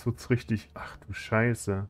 Jetzt wird's richtig. Ach du Scheiße.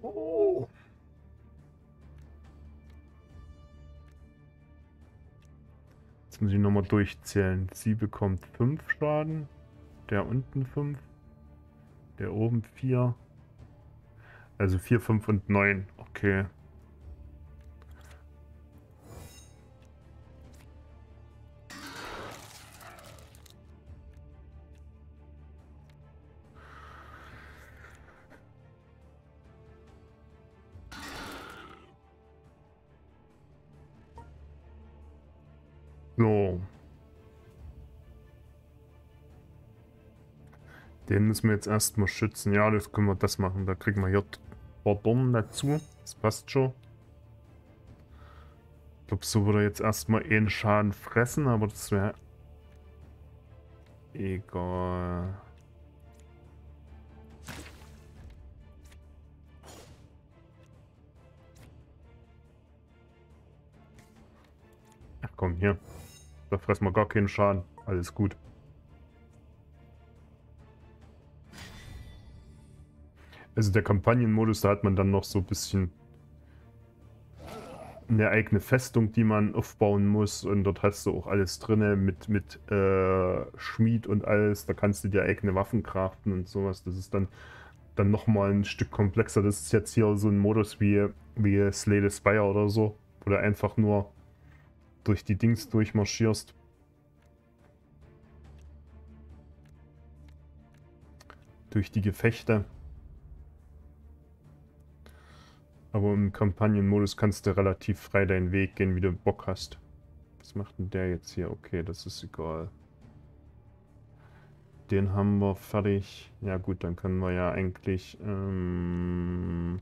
Oh. Jetzt muss ich nochmal durchzählen. Sie bekommt 5 Schaden. Der unten 5. Der oben 4. Also 4, 5 und 9. Okay. So. Den müssen wir jetzt erstmal schützen. Ja, das können wir das machen. Da kriegen wir hier Dornen dazu. Das passt schon. Ich glaube, so würde er jetzt erstmal einen Schaden fressen, aber das wäre egal. Ach komm, hier. Da fressen wir gar keinen Schaden. Alles gut. Also der Kampagnenmodus, da hat man dann noch so ein bisschen eine eigene Festung, die man aufbauen muss. Und dort hast du auch alles drin mit, mit äh, Schmied und alles. Da kannst du dir eigene Waffen craften und sowas. Das ist dann, dann nochmal ein Stück komplexer. Das ist jetzt hier so ein Modus wie, wie Slay the Spire oder so. Du einfach nur durch die Dings durchmarschierst. Durch die Gefechte. Aber im Kampagnenmodus kannst du relativ frei deinen Weg gehen, wie du Bock hast. Was macht denn der jetzt hier? Okay, das ist egal. Den haben wir fertig. Ja gut, dann können wir ja eigentlich... Ähm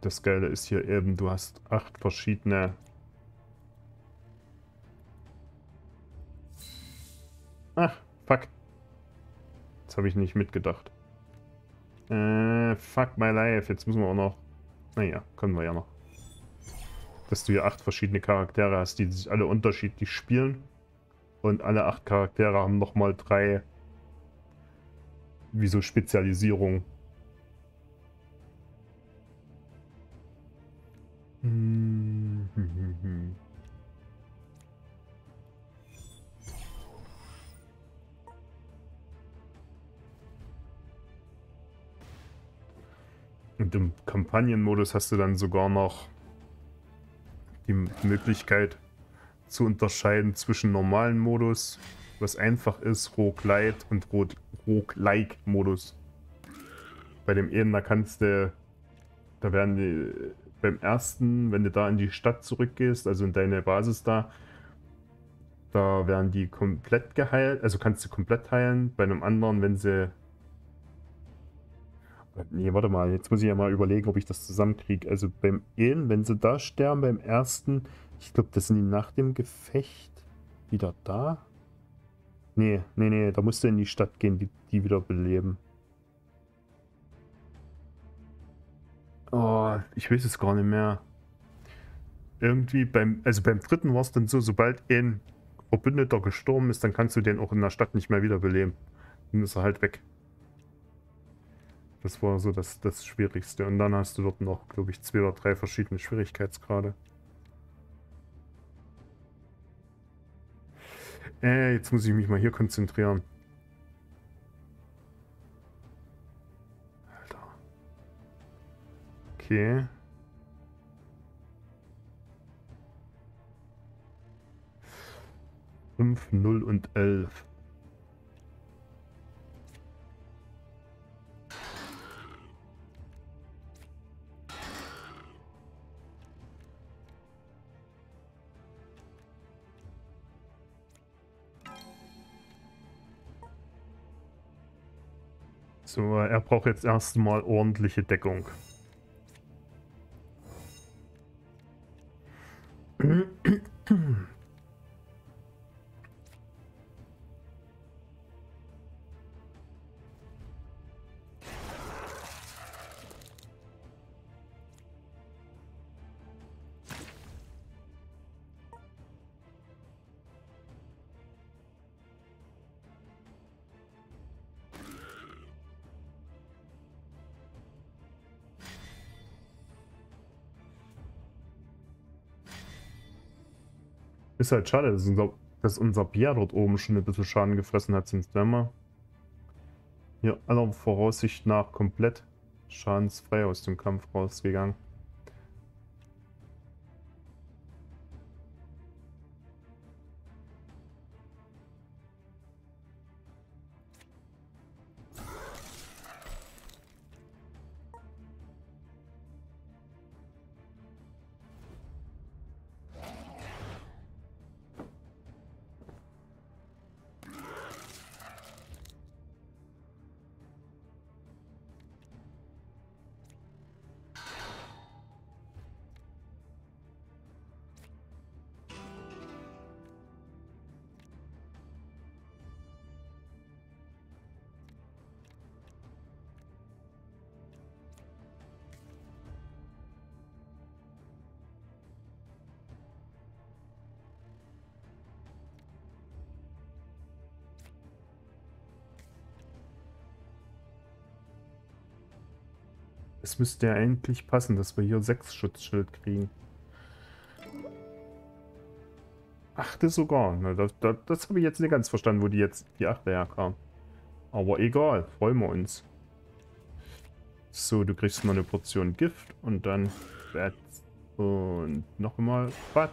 das Geile ist hier eben, du hast acht verschiedene... Ach, fuck. Jetzt habe ich nicht mitgedacht. Äh, fuck my life. Jetzt müssen wir auch noch... Naja, können wir ja noch. Dass du hier acht verschiedene Charaktere hast, die sich alle unterschiedlich spielen. Und alle acht Charaktere haben nochmal drei... Wie so Spezialisierungen. Hm, hm, Und im Kampagnenmodus hast du dann sogar noch die Möglichkeit zu unterscheiden zwischen normalen Modus, was einfach ist, Roguelite und Roguelike-Modus. Bei dem einen, da kannst du, da werden die beim ersten, wenn du da in die Stadt zurückgehst, also in deine Basis da, da werden die komplett geheilt, also kannst du komplett heilen. Bei einem anderen, wenn sie... Nee, warte mal, jetzt muss ich ja mal überlegen, ob ich das zusammenkriege. Also beim einen, wenn sie da sterben, beim ersten, ich glaube, das sind die nach dem Gefecht wieder da. Nee, nee, nee, da musst du in die Stadt gehen, die, die wieder beleben. Oh, ich weiß es gar nicht mehr. Irgendwie beim, also beim dritten war es dann so, sobald ein Verbündeter gestorben ist, dann kannst du den auch in der Stadt nicht mehr wiederbeleben. Dann ist er halt weg. Das war so das, das Schwierigste. Und dann hast du dort noch, glaube ich, zwei oder drei verschiedene Schwierigkeitsgrade. Äh, jetzt muss ich mich mal hier konzentrieren. Okay. Fünf, null und elf. So, er braucht jetzt erstmal ordentliche Deckung. Ist halt schade, dass unser, dass unser Bier dort oben schon ein bisschen Schaden gefressen hat, wären wir hier aller Voraussicht nach komplett schadensfrei aus dem Kampf rausgegangen. Es müsste ja eigentlich passen, dass wir hier sechs Schutzschild kriegen. Achte sogar. Na, das das, das habe ich jetzt nicht ganz verstanden, wo die jetzt die achte herkam. Aber egal, freuen wir uns. So, du kriegst noch eine Portion Gift und dann Bats und nochmal Bad.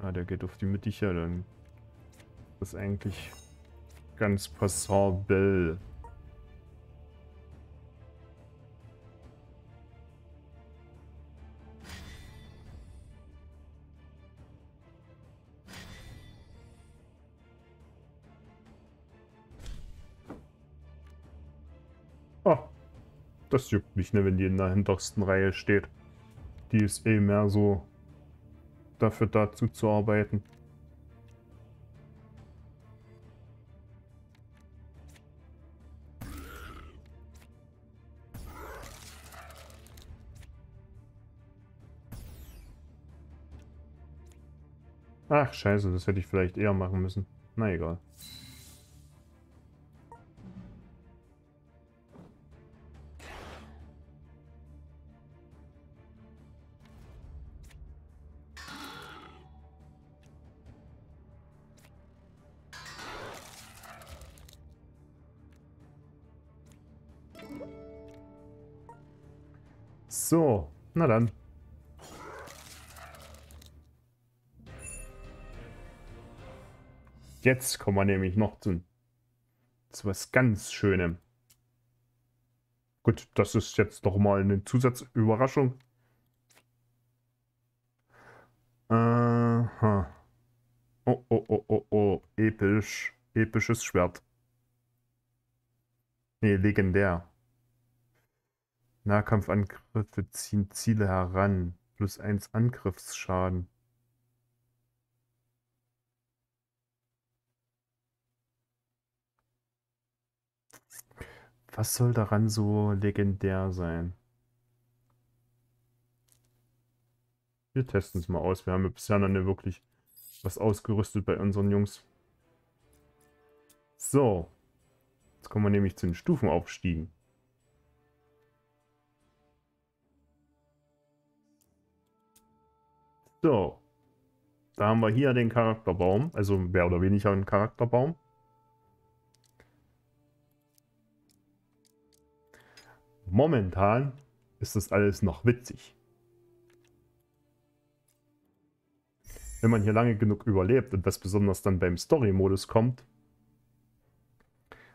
Ah, der geht auf die Mittiche, dann ist das eigentlich ganz passabel. Das juckt mich, ne, wenn die in der hintersten Reihe steht. Die ist eh mehr so dafür dazu zu arbeiten. Ach, scheiße, das hätte ich vielleicht eher machen müssen. Na egal. So, na dann. Jetzt kommen wir nämlich noch zu, zu was ganz Schönem. Gut, das ist jetzt doch mal eine Zusatzüberraschung. Aha. Oh, oh, oh, oh, oh. Episch. Episches Schwert. Nee, legendär. Nahkampfangriffe ziehen Ziele heran. Plus 1 Angriffsschaden. Was soll daran so legendär sein? Wir testen es mal aus. Wir haben ja bisher noch nicht wirklich was ausgerüstet bei unseren Jungs. So. Jetzt kommen wir nämlich zu den Stufenaufstiegen. So. Da haben wir hier den Charakterbaum, also mehr oder weniger einen Charakterbaum. Momentan ist das alles noch witzig. Wenn man hier lange genug überlebt und das besonders dann beim Story-Modus kommt,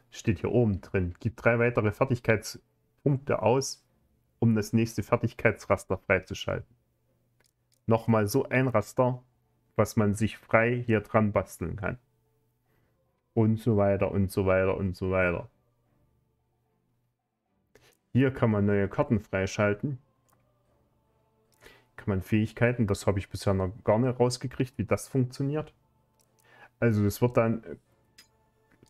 steht hier oben drin, gibt drei weitere Fertigkeitspunkte aus, um das nächste Fertigkeitsraster freizuschalten nochmal so ein Raster, was man sich frei hier dran basteln kann. Und so weiter und so weiter und so weiter. Hier kann man neue Karten freischalten. kriegt man Fähigkeiten. Das habe ich bisher noch gar nicht rausgekriegt, wie das funktioniert. Also es wird dann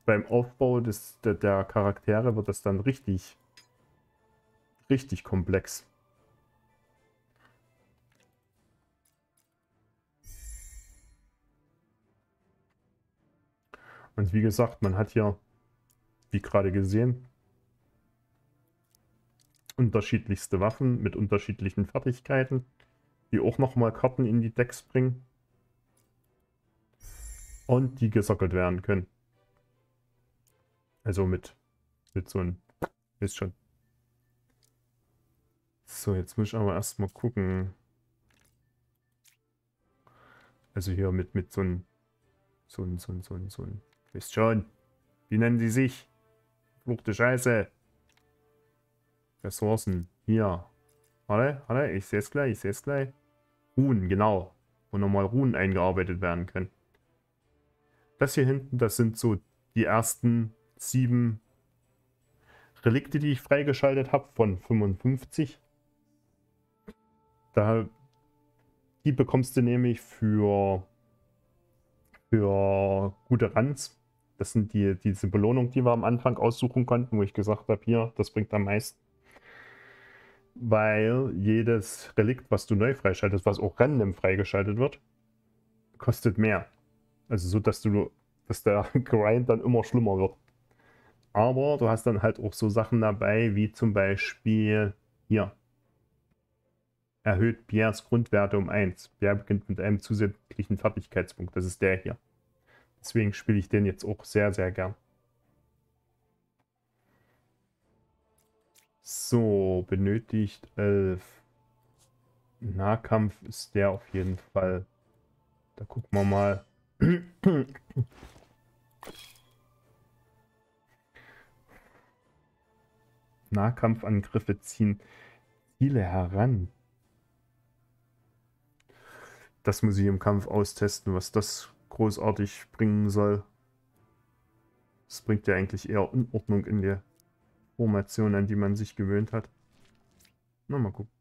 beim Aufbau des, der, der Charaktere wird das dann richtig, richtig komplex. Und wie gesagt, man hat hier, wie gerade gesehen, unterschiedlichste Waffen mit unterschiedlichen Fertigkeiten, die auch nochmal Karten in die Decks bringen. Und die gesockelt werden können. Also mit, mit so einem, wisst schon. So, jetzt muss ich aber erstmal gucken. Also hier mit, mit so einem, so ein, so ein, so ein, so ein, wisst schon. Wie nennen sie sich? Fluchte Scheiße. Ressourcen. Hier. Warte, warte, ich sehe es gleich, ich sehe es gleich. Ruhen, genau. Wo nochmal Ruhen eingearbeitet werden können. Das hier hinten, das sind so die ersten sieben Relikte, die ich freigeschaltet habe von 55. Da, die bekommst du nämlich für, für gute Runs. Das sind die, diese Belohnung, die wir am Anfang aussuchen konnten, wo ich gesagt habe, hier, das bringt am meisten weil jedes Relikt, was du neu freischaltest, was auch random freigeschaltet wird, kostet mehr. Also so, dass du, dass der Grind dann immer schlimmer wird. Aber du hast dann halt auch so Sachen dabei, wie zum Beispiel hier. Erhöht Pierres Grundwerte um 1. Pierre beginnt mit einem zusätzlichen Fertigkeitspunkt. Das ist der hier. Deswegen spiele ich den jetzt auch sehr, sehr gern. So, benötigt 11. Nahkampf ist der auf jeden Fall. Da gucken wir mal. Nahkampfangriffe ziehen Ziele heran. Das muss ich im Kampf austesten, was das großartig bringen soll. Das bringt ja eigentlich eher Unordnung in der Formation, an die man sich gewöhnt hat. Na, mal gucken.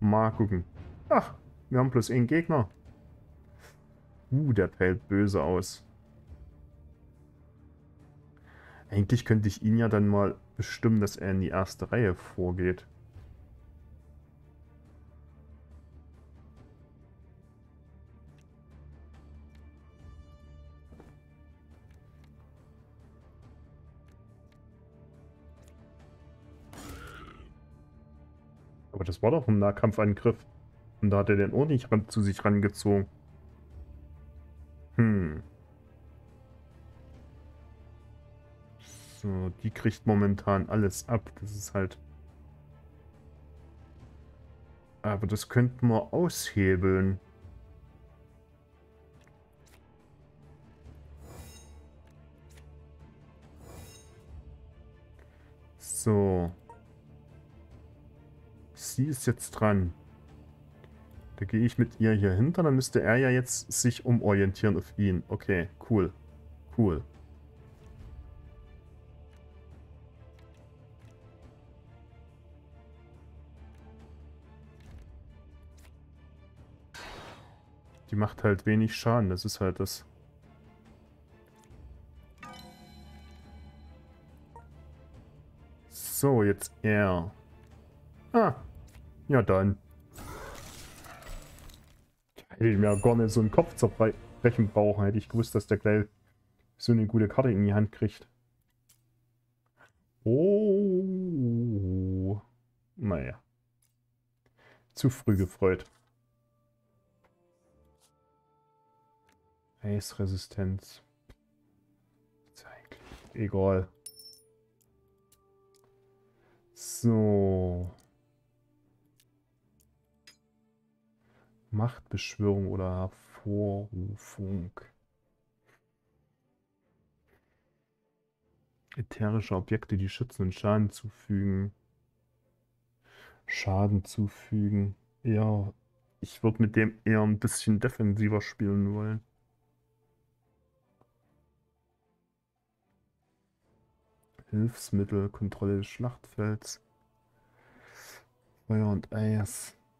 Mal gucken. Ach, wir haben bloß einen Gegner. Uh, der fällt böse aus. Eigentlich könnte ich ihn ja dann mal bestimmen, dass er in die erste Reihe vorgeht. Das war doch ein Nahkampfangriff. Und da hat er den Ohr nicht zu sich rangezogen. Hm. So, die kriegt momentan alles ab. Das ist halt... Aber das könnten wir aushebeln. Sie ist jetzt dran. Da gehe ich mit ihr hier hinter, dann müsste er ja jetzt sich umorientieren auf ihn. Okay, cool. Cool. Die macht halt wenig Schaden, das ist halt das. So, jetzt er. Ah, ja dann. Hätte ich mir gar nicht so einen Kopf zerbrechen brauchen, hätte ich gewusst, dass der gleich so eine gute Karte in die Hand kriegt. Oh. Naja. Zu früh gefreut. Eisresistenz. Egal. So. Machtbeschwörung oder Hervorrufung. Ätherische Objekte, die schützen und Schaden zufügen. Schaden zufügen. Ja, ich würde mit dem eher ein bisschen defensiver spielen wollen. Hilfsmittel, Kontrolle des Schlachtfelds. Feuer und Eis.